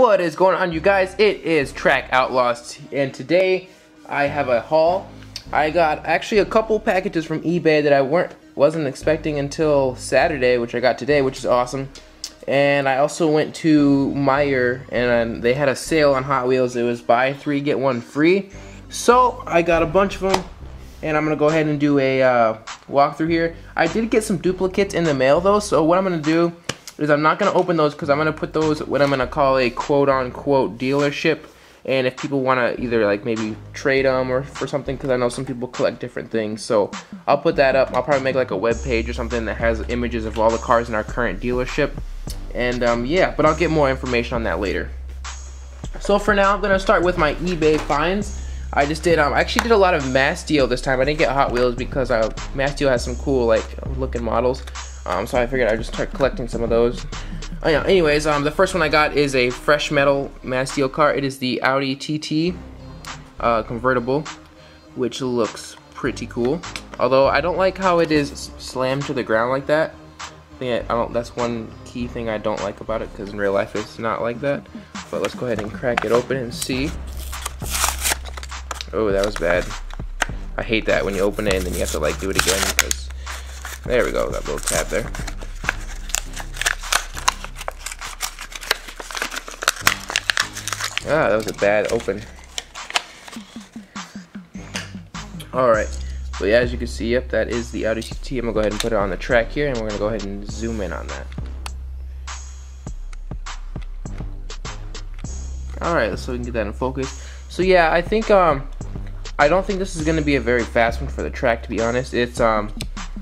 What is going on you guys? It is Track Outlaws and today I have a haul. I got actually a couple packages from eBay that I weren't wasn't expecting until Saturday, which I got today, which is awesome. And I also went to Meijer and they had a sale on Hot Wheels. It was buy three get one free. So I got a bunch of them and I'm gonna go ahead and do a uh, walkthrough here. I did get some duplicates in the mail though, so what I'm gonna do is I'm not gonna open those because I'm gonna put those what I'm gonna call a quote unquote dealership. And if people want to either like maybe trade them or for something, because I know some people collect different things, so I'll put that up. I'll probably make like a web page or something that has images of all the cars in our current dealership. And um, yeah, but I'll get more information on that later. So for now, I'm gonna start with my eBay finds. I just did, um, I actually did a lot of Maisto this time. I didn't get Hot Wheels because uh, Maisto has some cool, like, looking models. Um, so I figured I'd just start collecting some of those. Oh, anyways, um, the first one I got is a fresh metal Maisto car. It is the Audi TT uh, convertible, which looks pretty cool. Although I don't like how it is slammed to the ground like that. I think I, I don't. That's one key thing I don't like about it because in real life it's not like that. But let's go ahead and crack it open and see. Oh, that was bad. I hate that when you open it and then you have to like do it again because there we go, that little tab there. Ah, that was a bad open. Alright, so yeah, as you can see, yep, that is the Audi TT. I'm gonna go ahead and put it on the track here and we're gonna go ahead and zoom in on that. Alright, so we can get that in focus. So yeah, I think um I don't think this is gonna be a very fast one for the track to be honest. It's um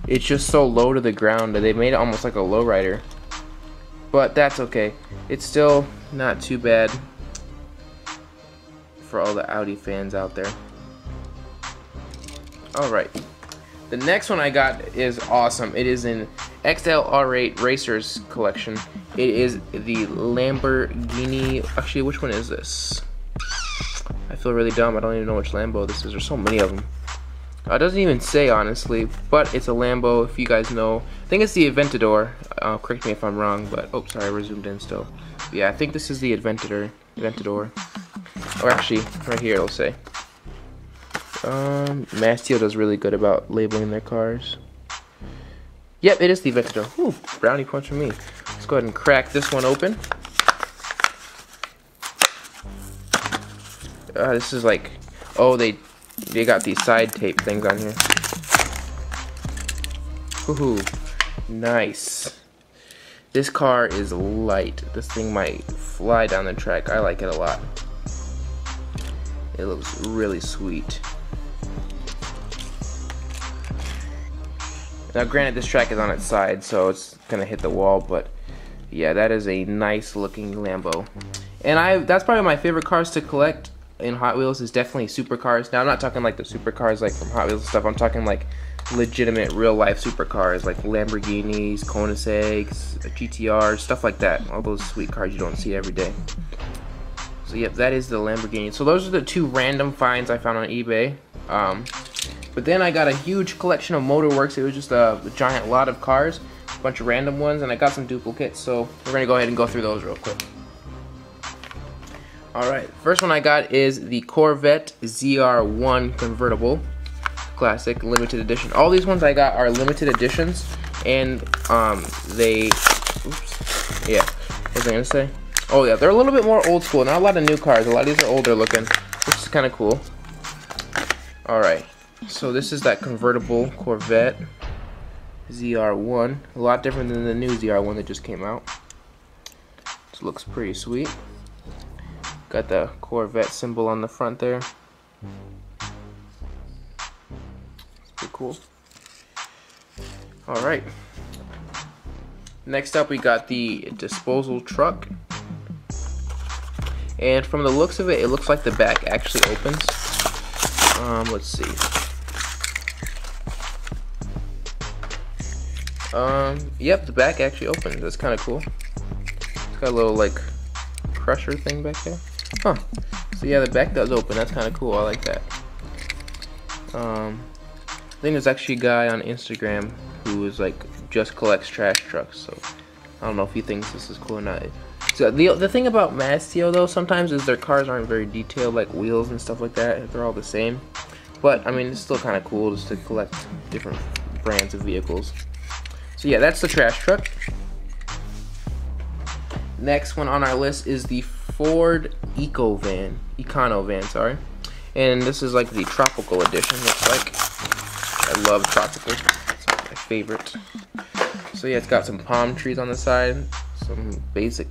it's just so low to the ground that they made it almost like a lowrider. But that's okay. It's still not too bad for all the Audi fans out there. Alright. The next one I got is awesome. It is in XLR8 Racers collection. It is the Lamborghini. Actually, which one is this? I feel really dumb. I don't even know which Lambo this is. There's so many of them. Uh, doesn't even say, honestly, but it's a Lambo, if you guys know. I think it's the Aventador. Uh, correct me if I'm wrong, but... Oh, sorry, I resumed in still. But yeah, I think this is the Aventador. Aventador. Or actually, right here it'll say. Um, Maisto does really good about labeling their cars. Yep, it is the Aventador. Ooh, brownie points for me. Let's go ahead and crack this one open. Uh, this is like... Oh, they they got these side tape things on here. Ooh, nice. This car is light. This thing might fly down the track. I like it a lot. It looks really sweet. Now granted this track is on its side so it's gonna hit the wall but yeah that is a nice looking Lambo. And I that's probably my favorite cars to collect in Hot Wheels is definitely supercars. Now I'm not talking like the supercars like from Hot Wheels stuff. I'm talking like legitimate real life supercars like Lamborghinis, Koenigseggs, GTR, stuff like that. All those sweet cars you don't see every day. So yep, that is the Lamborghini. So those are the two random finds I found on eBay. Um, but then I got a huge collection of Motorworks. It was just a, a giant lot of cars, a bunch of random ones, and I got some duplicates. So we're gonna go ahead and go through those real quick. Alright, first one I got is the Corvette ZR1 convertible. Classic, limited edition. All these ones I got are limited editions, and um, they, oops, yeah, what was I gonna say? Oh yeah, they're a little bit more old school, not a lot of new cars, a lot of these are older looking, which is kind of cool. Alright, so this is that convertible Corvette ZR1, a lot different than the new ZR1 that just came out. This looks pretty sweet. Got the Corvette symbol on the front there. It's pretty cool. Alright. Next up we got the disposal truck. And from the looks of it, it looks like the back actually opens. Um, let's see. Um, yep, the back actually opens. That's kind of cool. It's got a little, like, crusher thing back there. Huh. So yeah, the back does open. That's kind of cool. I like that. Um, I think there's actually a guy on Instagram who is like just collects trash trucks. So I don't know if he thinks this is cool or not. So the the thing about Maisto though sometimes is their cars aren't very detailed, like wheels and stuff like that. They're all the same. But I mean, it's still kind of cool just to collect different brands of vehicles. So yeah, that's the trash truck. Next one on our list is the Ford Eco Van, Econo Van, sorry. And this is like the tropical edition. Looks like I love tropical. It's my favorite. So yeah, it's got some palm trees on the side, some basic.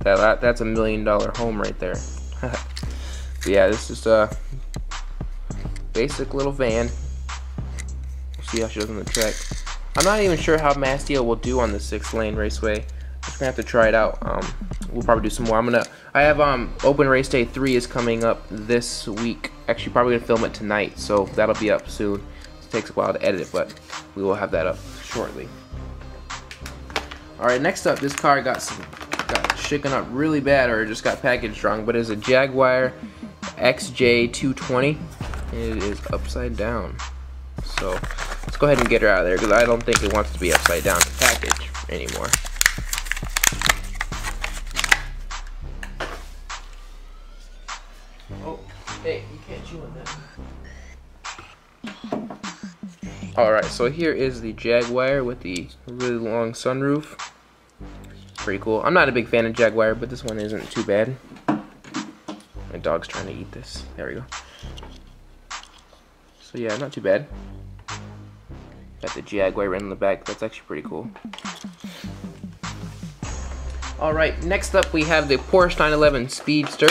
That that that's a million dollar home right there. yeah, this is a basic little van. We'll see how she does on the track. I'm not even sure how Maisto will do on the six lane raceway. Just gonna have to try it out. Um, we'll probably do some more. I'm gonna. I have um Open Race Day three is coming up this week. Actually, probably gonna film it tonight, so that'll be up soon. It takes a while to edit it, but we will have that up shortly. All right, next up, this car got some got shaken up really bad, or just got packaged wrong. But it's a Jaguar XJ220. It is upside down. So let's go ahead and get her out of there because I don't think it wants to be upside down package anymore. Hey, you can't chew on. Alright, so here is the Jaguar with the really long sunroof. Pretty cool. I'm not a big fan of Jaguar, but this one isn't too bad. My dog's trying to eat this. There we go. So yeah, not too bad. Got the Jaguar right in the back. That's actually pretty cool. Alright, next up we have the Porsche 911 Speedster.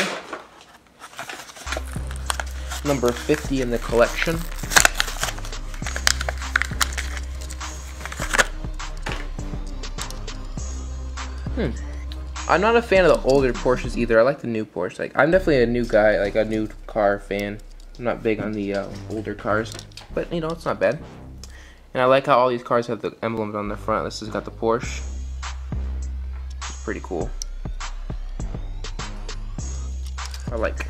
Number 50 in the collection. Hmm. I'm not a fan of the older Porsches either. I like the new Porsche. Like I'm definitely a new guy, like a new car fan. I'm not big on the uh, older cars, but you know, it's not bad. And I like how all these cars have the emblems on the front. This has got the Porsche. It's pretty cool. I like.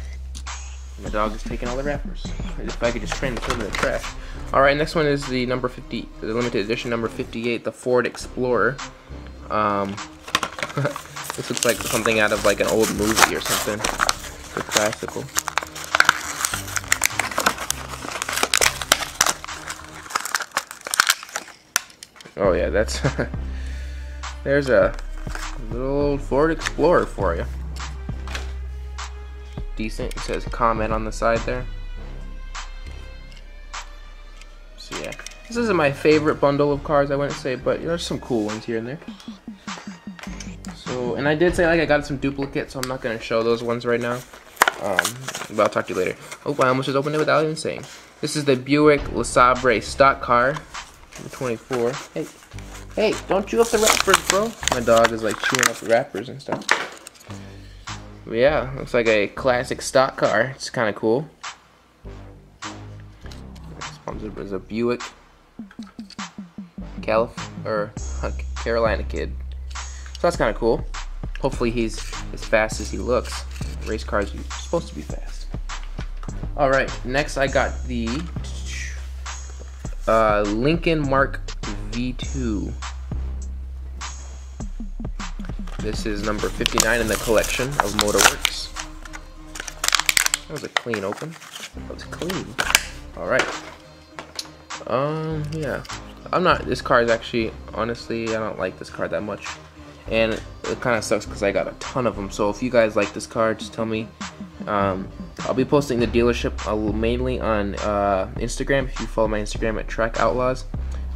My dog is taking all the wrappers. If I could just train them in the trash. Alright, next one is the number 50, the limited edition number 58, the Ford Explorer. Um, this looks like something out of like an old movie or something. It's classical. Oh yeah, that's there's a little Ford Explorer for you. Decent. It says comment on the side there. So yeah, this isn't my favorite bundle of cars, I wouldn't say, but there's some cool ones here and there. So, and I did say like I got some duplicates, so I'm not gonna show those ones right now. Um, but I'll talk to you later. Oh, I almost just opened it without even saying. This is the Buick LeSabre stock car. 24. Hey, hey, don't chew up the wrappers, bro. My dog is like chewing up the wrappers and stuff. Yeah, looks like a classic stock car. It's kind of cool. Sponsored was a Buick Calif or Carolina kid. So that's kind of cool. Hopefully he's as fast as he looks. Race cars are supposed to be fast. All right, next I got the uh, Lincoln Mark V2. This is number 59 in the collection of Motorworks. That was a clean open. That was clean. Alright. Um, yeah. I'm not, this car is actually, honestly, I don't like this car that much. And it kind of sucks because I got a ton of them. So if you guys like this car, just tell me. Um, I'll be posting the dealership mainly on uh, Instagram. If you follow my Instagram at Track Outlaws,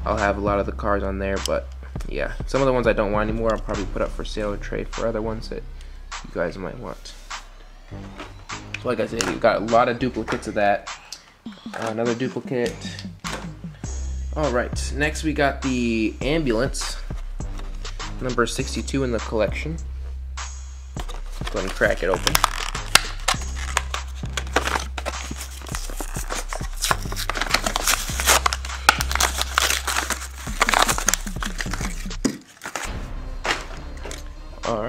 I'll have a lot of the cars on there. But yeah, some of the ones I don't want anymore, I'll probably put up for sale or trade for other ones that you guys might want. So like I said, we've got a lot of duplicates of that. Uh, another duplicate. All right, next we got the ambulance, number 62 in the collection. Go ahead and crack it open.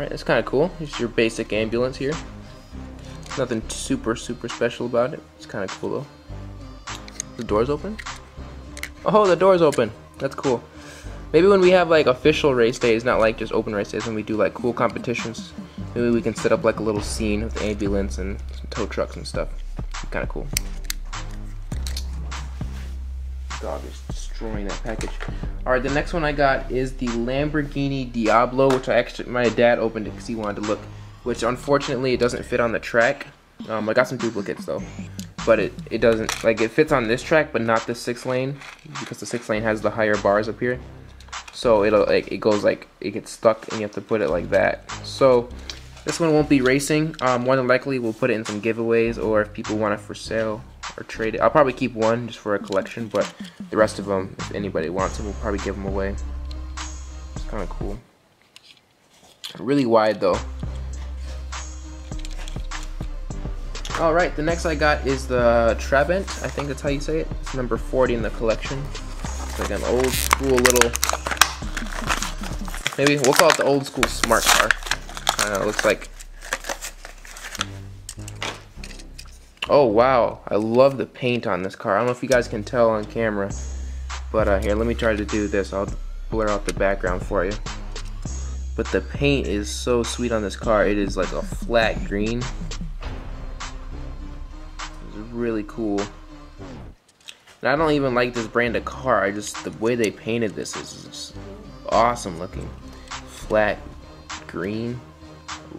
That's kind of cool. It's your basic ambulance here. Nothing super, super special about it. It's kind of cool though. The door's open? Oh, the door's open. That's cool. Maybe when we have like official race days, not like just open race days, when we do like cool competitions, maybe we can set up like a little scene with ambulance and tow trucks and stuff. Kind of cool. Dog is destroying that package. All right, the next one I got is the Lamborghini Diablo, which I actually my dad opened it because he wanted to look. Which unfortunately it doesn't fit on the track. Um, I got some duplicates though, but it it doesn't like it fits on this track, but not the six lane because the six lane has the higher bars up here. So it'll like it goes like it gets stuck and you have to put it like that. So this one won't be racing. Um, more than likely we'll put it in some giveaways or if people want it for sale or trade it. I'll probably keep one just for a collection, but the rest of them, if anybody wants them, we'll probably give them away. It's kind of cool. Really wide though. All right, the next I got is the Trabant. I think that's how you say it. It's number 40 in the collection. It's like an old school little, maybe we'll call it the old school smart car. I know, it looks like. Oh wow, I love the paint on this car. I don't know if you guys can tell on camera, but uh, here, let me try to do this. I'll blur out the background for you. But the paint is so sweet on this car. It is like a flat green It's really cool. And I don't even like this brand of car. I just the way they painted this is awesome looking. Flat green.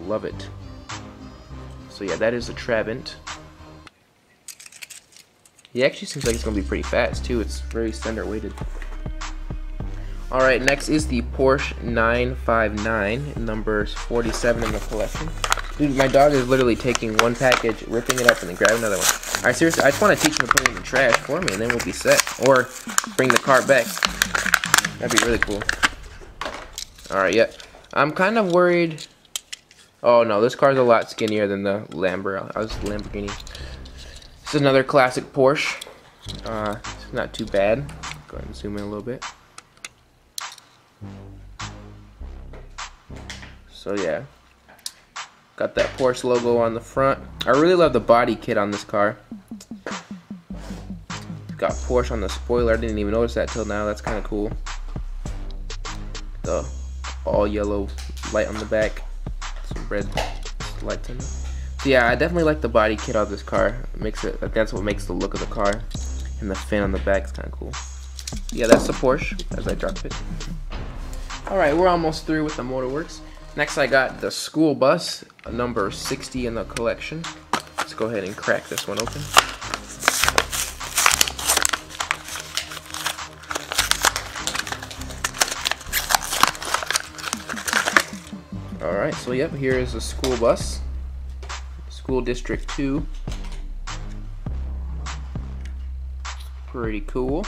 Love it. So yeah, that is a Trabant. He actually seems like it's gonna be pretty fast too. It's very center weighted. Alright, next is the Porsche 959, number 47 in the collection. Dude, my dog is literally taking one package, ripping it up, and then grabbing another one. Alright, seriously, I just want to teach him to put it in the trash for me, and then we'll be set. Or bring the car back. That'd be really cool. Alright, yeah. I'm kind of worried. Oh, no, this car's a lot skinnier than the Lamborghini. I was Lamborghini. Is another classic Porsche. Uh, it's not too bad. Go ahead and zoom in a little bit. So, yeah. Got that Porsche logo on the front. I really love the body kit on this car. Got Porsche on the spoiler. I didn't even notice that till now. That's kind of cool. The all yellow light on the back. Some red lights in it. So yeah, I definitely like the body kit of this car. It makes it. That's what makes the look of the car. And the fin on the back is kind of cool. Yeah, that's the Porsche as I drop it. Alright, we're almost through with the Motorworks. Next I got the school bus, uh, number 60 in the collection. Let's go ahead and crack this one open. Alright, so yep, here is the school bus. School District 2. Pretty cool.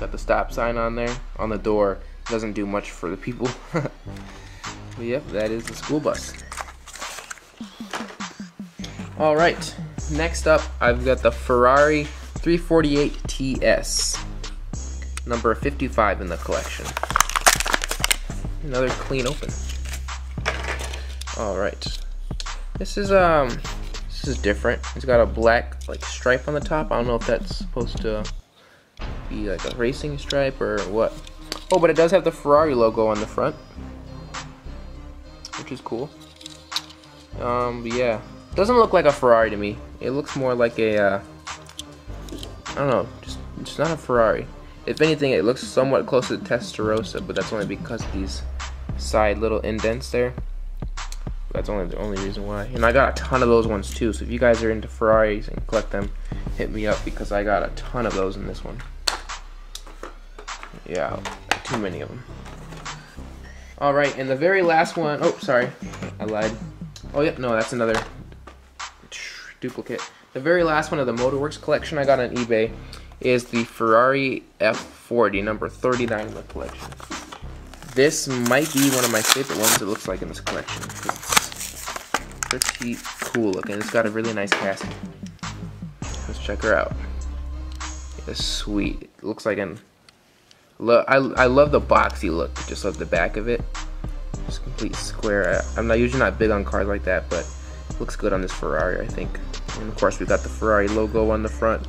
Got the stop sign on there. On the door. Doesn't do much for the people. Yep, that is the school bus. Alright, next up I've got the Ferrari 348 TS. Number 55 in the collection. Another clean open. Alright. This is um this is different. It's got a black like stripe on the top. I don't know if that's supposed to be like a racing stripe or what. Oh, but it does have the Ferrari logo on the front which is cool. Um, yeah, doesn't look like a Ferrari to me. It looks more like a, uh, I don't know, just it's not a Ferrari. If anything, it looks somewhat close to the Testarossa, but that's only because of these side little indents there. That's only the only reason why. And I got a ton of those ones too. So if you guys are into Ferraris and collect them, hit me up because I got a ton of those in this one. Yeah, too many of them. All right, and the very last one, oh, sorry, I lied. Oh, yep, no, that's another duplicate. The very last one of the Motorworks collection I got on eBay is the Ferrari F40, number 39 in the collection. This might be one of my favorite ones it looks like in this collection. It's pretty cool looking. It's got a really nice casting. Let's check her out. It's sweet. It looks like an I, I love the boxy look, just of the back of it. Just complete square. I, am not usually not big on cars like that, but looks good on this Ferrari, I think. And of course, we've got the Ferrari logo on the front.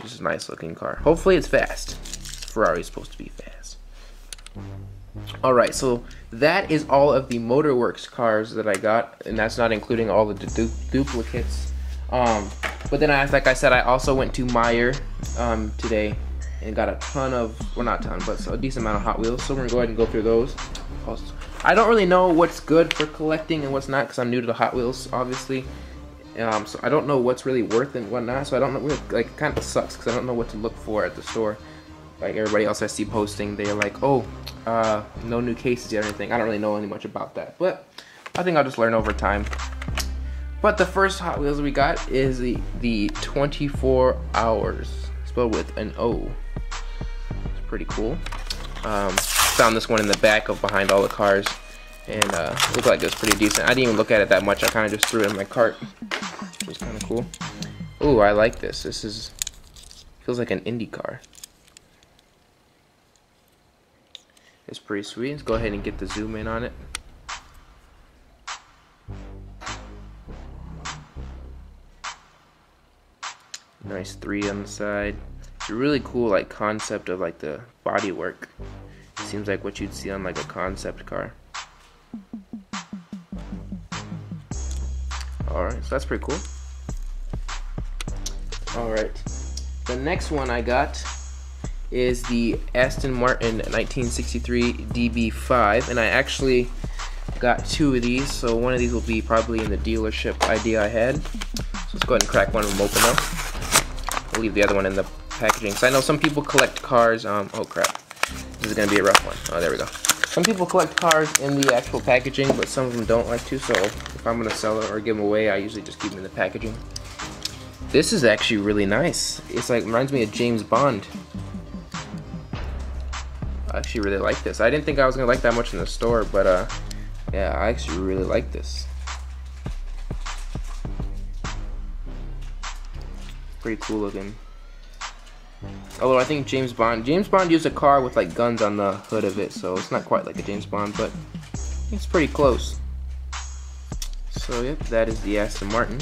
This is a nice looking car. Hopefully, it's fast. Ferrari's supposed to be fast. Alright, so that is all of the Motorworks cars that I got, and that's not including all the du duplicates. Um, but then, I, like I said, I also went to Meijer um, today and got a ton of, well not a ton, but a decent amount of Hot Wheels. So we're gonna go ahead and go through those. I don't really know what's good for collecting and what's not because I'm new to the Hot Wheels, obviously. Um, so I don't know what's really worth and whatnot. So I don't know, really, like, kind of sucks because I don't know what to look for at the store. Like everybody else I see posting, they're like, oh, uh, no new cases yet or anything. I don't really know any much about that, but I think I'll just learn over time. But the first Hot Wheels we got is the the 24 hours, spelled with an O. It's pretty cool. Um, found this one in the back of behind all the cars, and uh, looked like it was pretty decent. I didn't even look at it that much. I kind of just threw it in my cart. which was kind of cool. Ooh, I like this. This is feels like an Indy car. It's pretty sweet. Let's go ahead and get the zoom in on it. Nice three on the side. It's a really cool like concept of like the body work. Seems like what you'd see on like a concept car. Alright, so that's pretty cool. Alright. The next one I got is the Aston Martin 1963 DB5 and I actually got two of these so one of these will be probably in the dealership idea I had. So let's go ahead and crack one of them open though. I'll leave the other one in the packaging. So I know some people collect cars um oh crap. This is gonna be a rough one. Oh there we go. Some people collect cars in the actual packaging but some of them don't like to so if I'm gonna sell it or give them away I usually just keep them in the packaging. This is actually really nice. It's like reminds me of James Bond I actually really like this. I didn't think I was gonna like that much in the store, but uh, yeah, I actually really like this. Pretty cool looking. Although I think James Bond, James Bond used a car with like guns on the hood of it, so it's not quite like a James Bond, but it's pretty close. So yep, that is the Aston Martin.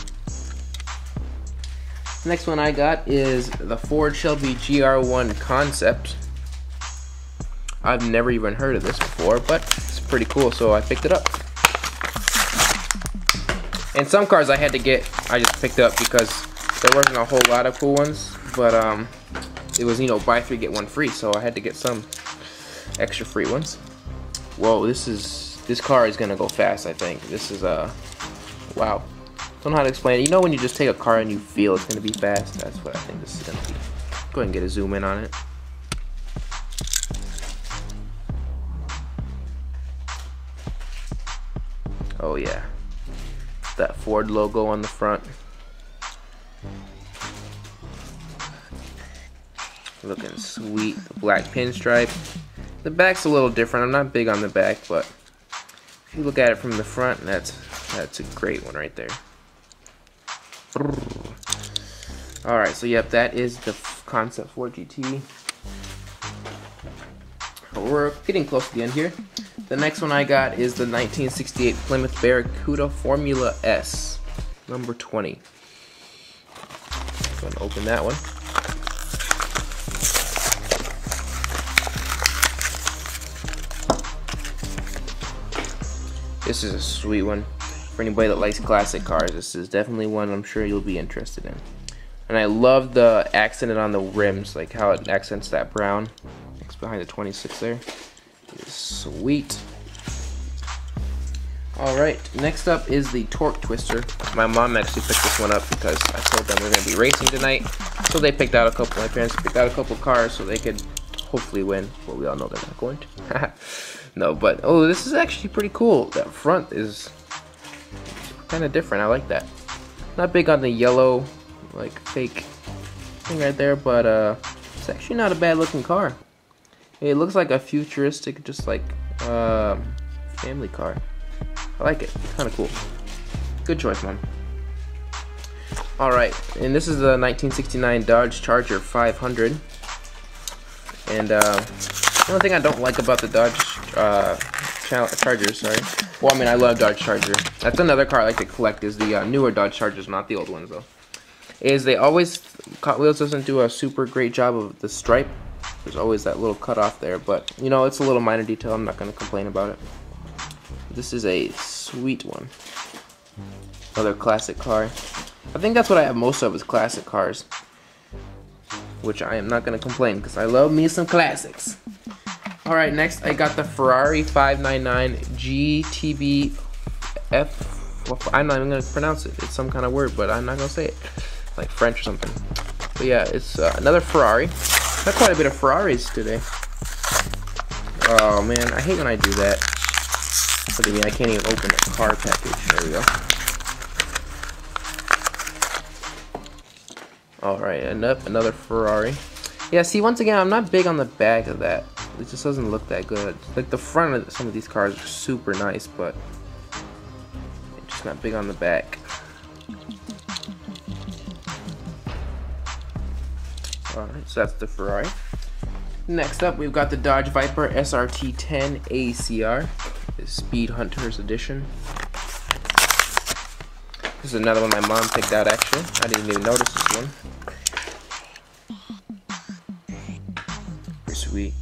next one I got is the Ford Shelby GR1 Concept. I've never even heard of this before, but it's pretty cool, so I picked it up. And some cars I had to get, I just picked up because there wasn't a whole lot of cool ones, but um, it was, you know, buy three, get one free, so I had to get some extra free ones. Whoa, this is, this car is gonna go fast, I think. This is, uh, wow. Don't know how to explain it. You know when you just take a car and you feel it's gonna be fast? That's what I think this is gonna be. Go ahead and get a zoom in on it. Oh yeah. That Ford logo on the front. Looking sweet. Black pinstripe. The back's a little different. I'm not big on the back, but if you look at it from the front, that's that's a great one right there. Alright, so yep, that is the Concept 4 GT. We're getting close to the end here. The next one I got is the 1968 Plymouth Barracuda Formula S, number 20. Go and open that one. This is a sweet one. For anybody that likes classic cars, this is definitely one I'm sure you'll be interested in. And I love the accent on the rims, like how it accents that brown. It's behind the 26 there sweet. Alright, next up is the Torque Twister. My mom actually picked this one up because I told them we're going to be racing tonight. So they picked out a couple, my parents picked out a couple cars so they could hopefully win. Well, we all know they're not going to. no, but, oh, this is actually pretty cool. That front is kind of different. I like that. Not big on the yellow, like, fake thing right there, but uh, it's actually not a bad looking car. It looks like a futuristic, just like uh, family car. I like it. Kind of cool. Good choice, mom. All right, and this is the 1969 Dodge Charger 500. And uh, the only thing I don't like about the Dodge uh, Charger, sorry. Well, I mean, I love Dodge Charger. That's another car I like to collect. Is the uh, newer Dodge Chargers, not the old ones though. Is they always Hot Wheels doesn't do a super great job of the stripe There's always that little cut off there, but you know, it's a little minor detail. I'm not going to complain about it. This is a sweet one. Another classic car. I think that's what I have most of is classic cars. Which I am not going to complain because I love me some classics. Alright, next I got the Ferrari 599 GTB F. I'm not even going to pronounce it. It's some kind of word, but I'm not going to say it. Like French or something. But yeah, it's uh, another Ferrari. Got quite a bit of Ferraris today. Oh man, I hate when I do that. Look at me, I can't even open a car package. There we go. Alright, and up another Ferrari. Yeah, see, once again, I'm not big on the back of that. It just doesn't look that good. Like, the front of some of these cars are super nice, but just not big on the back. Alright, so that's the Ferrari. Next up, we've got the Dodge Viper SRT10 ACR, Speed Hunters Edition. This is another one my mom picked out, actually. I didn't even notice this one. Pretty sweet.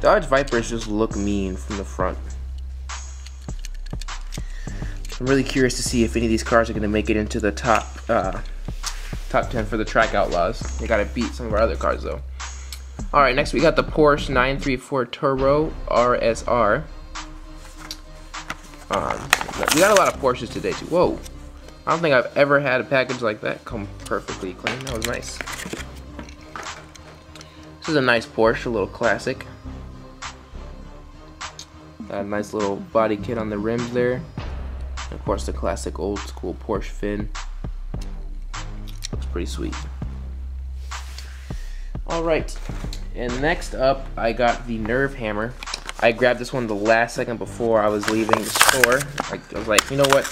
Dodge Vipers just look mean from the front. I'm really curious to see if any of these cars are going to make it into the top uh, top 10 for the track outlaws. They got to beat some of our other cars though. All right, next we got the Porsche 934 Turbo RSR. Um, we got a lot of Porsches today too. Whoa. I don't think I've ever had a package like that come perfectly clean. That was nice. This is a nice Porsche, a little classic. Got a nice little body kit on the rims there. And of course, the classic old school Porsche fin. Pretty sweet. Alright, and next up, I got the Nerve Hammer. I grabbed this one the last second before I was leaving the store. I, was like, you know what?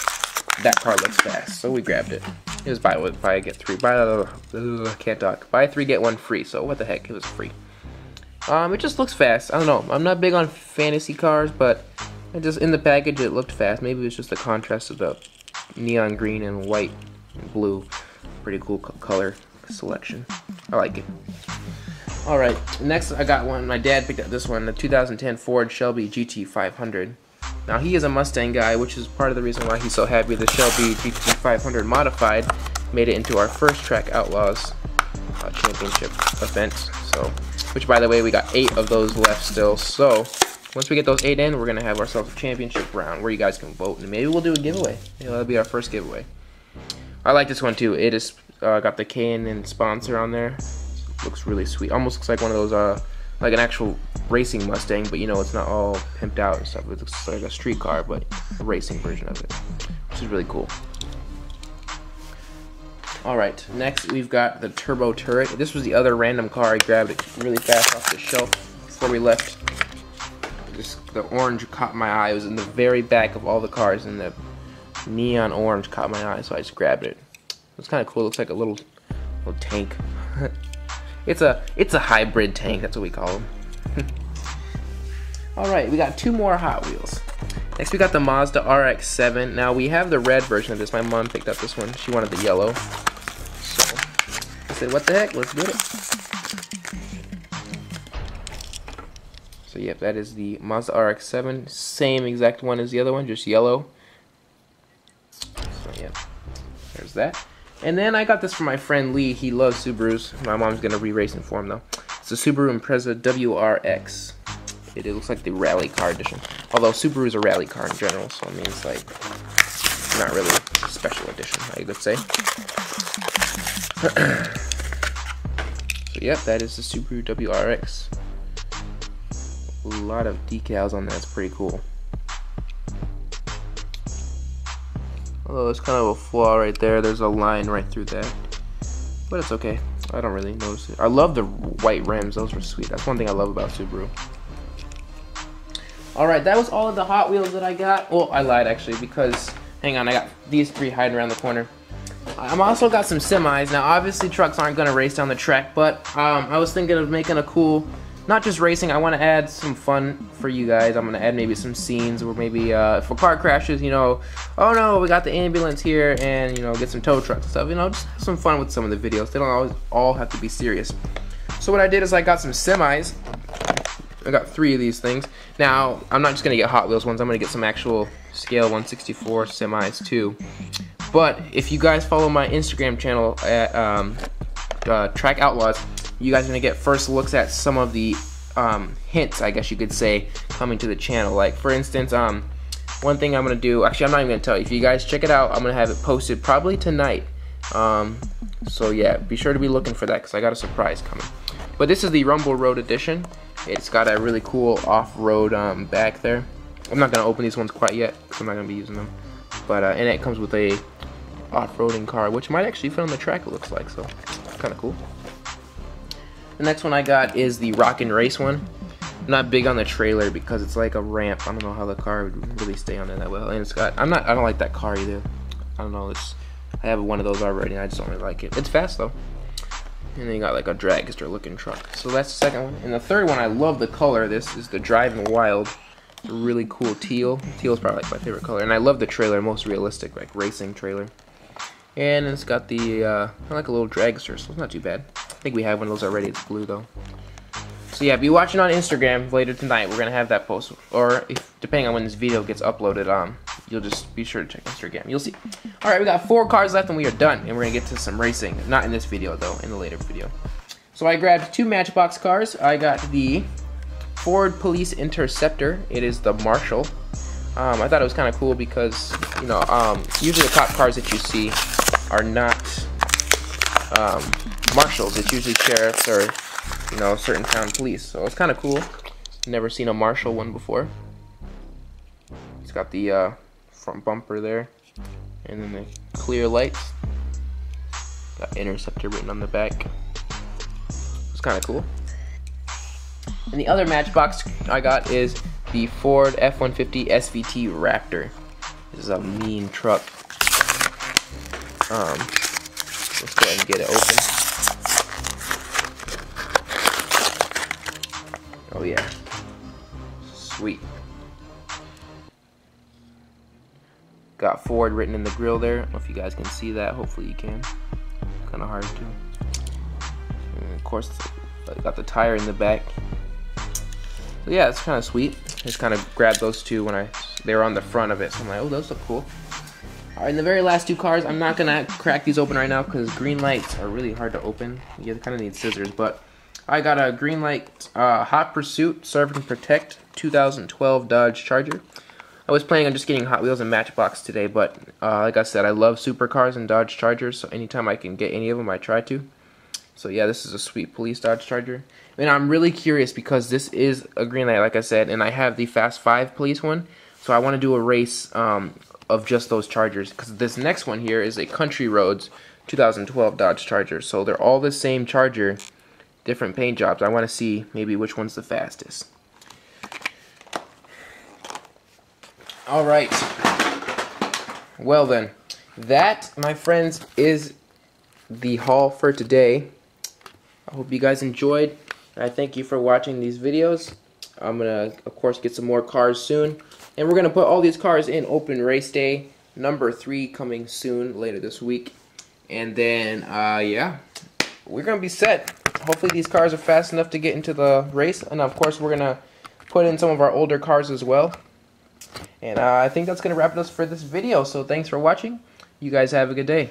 That car looks fast, so we grabbed it. It was buy, one, buy get three. Buy, uh, can't talk. Buy three, get one free. So what the heck? It was free. Um, it just looks fast. I don't know. I'm not big on fantasy cars, but it just in the package it looked fast. Maybe it was just the contrast of the neon green and white and blue. Pretty cool color selection. I like it. All right, next I got one. My dad picked up this one, the 2010 Ford Shelby GT500. Now he is a Mustang guy, which is part of the reason why he's so happy the Shelby GT500 modified made it into our first Track Outlaws uh, championship event. So which, by the way, we got eight of those left still. So, once we get those eight in, we're to have ourselves a championship round where you guys can vote. And maybe we'll do a giveaway. Maybe that'll be our first giveaway. I like this one, too. It is uh, got the K&N sponsor on there. Looks really sweet. Almost looks like one of those, uh, like an actual racing Mustang, but you know, it's not all pimped out and stuff. It looks like a street car, but a racing version of it, which is really cool. Alright, next we've got the turbo turret. This was the other random car. I grabbed it really fast off the shelf before we left. This, the orange caught my eye. It was in the very back of all the cars, and the neon orange caught my eye, so I just grabbed it. It's kind of cool. It looks like a little, little tank. it's a it's a hybrid tank. That's what we call them. Alright, we got two more Hot Wheels. Next we got the Mazda RX-7. Now we have the red version of this. My mom picked up this one. She wanted the yellow. So I said, what the heck? Let's get it. So yep, that is the Mazda RX-7. Same exact one as the other one, just yellow. So yeah, there's that. And then I got this from my friend Lee. He loves Subarus. My mom's gonna re-race for him though. It's a Subaru Impreza WRX. It, it, looks like the rally car edition. Although Subaru is a rally car in general, so I mean it's like not really a special edition, I would say. so yep, that is the Subaru WRX. A lot of decals on that, it's pretty cool. Although it's kind of a flaw right there, there's a line right through that. But it's okay, I don't really notice it. I love the white rims, those were sweet. That's one thing I love about Subaru. Alright, that was all of the Hot Wheels that I got. Well, I lied actually because, hang on, I got these three hiding around the corner. I'm also got some semis. Now, obviously, trucks aren't going to race down the track, but um, I was thinking of making a cool not just racing. I want to add some fun for you guys. I'm gonna add maybe some scenes where maybe uh, if a car crashes, you know, oh no, we got the ambulance here, and you know, get some tow trucks and stuff. You know, just have some fun with some of the videos. They don't always all have to be serious. So what I did is I got some semis. I got three of these things. Now, I'm not just gonna get Hot Wheels ones. I'm gonna get some actual scale 164 semis too. But if you guys follow my Instagram channel at um, uh, Track Outlaws, you guys are gonna get first looks at some of the um, hints, I guess you could say, coming to the channel. Like for instance, um, one thing I'm gonna do. Actually, I'm not even gonna tell you. If you guys check it out, I'm gonna have it posted probably tonight. Um, so yeah, be sure to be looking for that because I got a surprise coming. But this is the Rumble Road edition. It's got a really cool off-road um, back there. I'm not gonna open these ones quite yet because I'm not gonna be using them. But uh, and it comes with a off-roading car, which might actually fit on the track. It looks like so, kind of cool. The next one I got is the Rock and Race one. I'm not big on the trailer because it's like a ramp. I don't know how the car would really stay on it that well. And it's got I'm not I don't like that car either. I don't know. It's I have one of those already. and I just don't really like it. It's fast though. And then you got like a dragster looking truck. So that's the second one. And the third one, I love the color. This is the Driving Wild. Really cool teal. Teal is probably like my favorite color. And I love the trailer, most realistic, like racing trailer. And it's got the, uh, like a little dragster, so it's not too bad. I think we have one of those already. It's blue though. So yeah, be watching on Instagram later tonight. We're gonna have that post, or if depending on when this video gets uploaded, um, you'll just be sure to check Instagram. You'll see. All right, we got four cars left, and we are done. And we're gonna get to some racing. Not in this video though, in the later video. So I grabbed two Matchbox cars. I got the Ford Police Interceptor. It is the Marshall. Um, I thought it was kind of cool because you know, um, usually the cop cars that you see are not um, marshals. It's usually sheriffs or you know, certain town police. So it's kind of cool. Never seen a marshal one before. It's got the uh, front bumper there, and then the clear lights. Got Interceptor written on the back. It's kind of cool. And the other Matchbox I got is the Ford F-150 SVT Raptor. This is a mean truck. Um, let's go ahead and get it open. Oh yeah. Sweet. Got Ford written in the grill there. I don't know if you guys can see that. Hopefully you can. Kind of hard to. And of course, I got the tire in the back. So yeah, it's kind of sweet. Just kind of grabbed those two when I they were on the front of it. So I'm like, oh, those look cool. All right, and the very last two cars, I'm not gonna crack these open right now because Greenlights are really hard to open. You kind of need scissors, but I got a Greenlight uh, Hot Pursuit Serve and Protect 2012 Dodge Charger. I was planning on just getting Hot Wheels and Matchbox today, but uh, like I said, I love supercars and Dodge Chargers, so anytime I can get any of them, I try to. So yeah, this is a sweet police Dodge Charger. And I'm really curious because this is a Greenlight, like I said, and I have the Fast 5 police one, so I want to do a race um, of just those Chargers, because this next one here is a Country Roads 2012 Dodge Charger, so they're all the same Charger, different paint jobs. I want to see maybe which one's the fastest. All right. Well then, that, my friends, is the haul for today. I hope you guys enjoyed. I thank you for watching these videos. I'm going to, of course, get some more cars soon. And we're going to put all these cars in open race day number three coming soon, later this week. And then, uh, yeah, we're going to be set hopefully these cars are fast enough to get into the race. And of course, we're going to put in some of our older cars as well. And uh, I think that's going to wrap it up for this video. So thanks for watching. You guys have a good day.